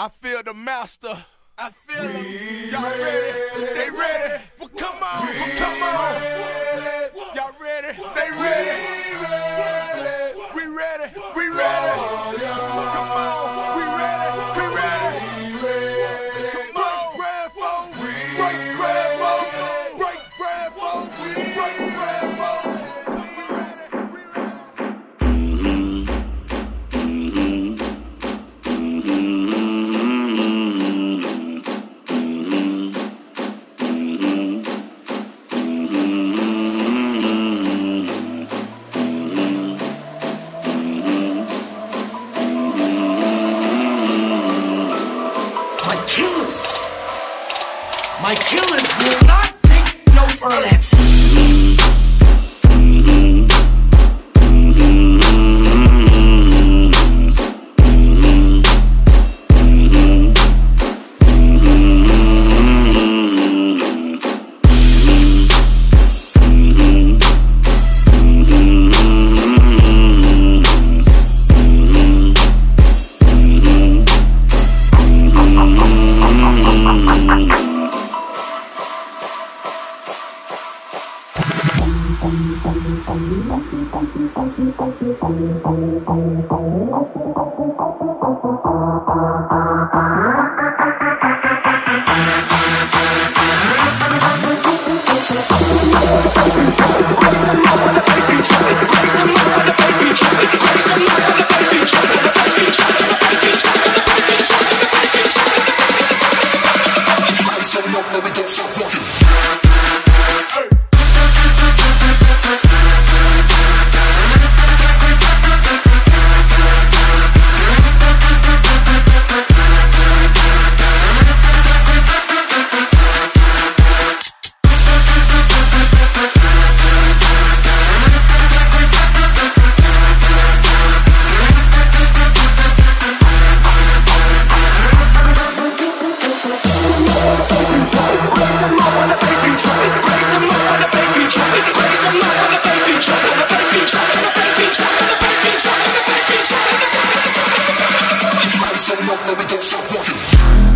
I feel the master. I feel them. Y'all ready? They ready? Well, come on. Well, come on. My killers will not take no for an answer. Thank you. So long, no, we don't stop walking.